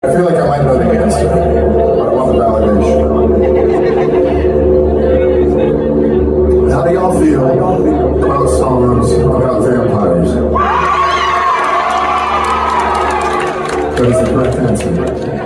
I feel like I might know the answer, but I want the validation. How do y'all feel about songs about vampires? That is the correct answer.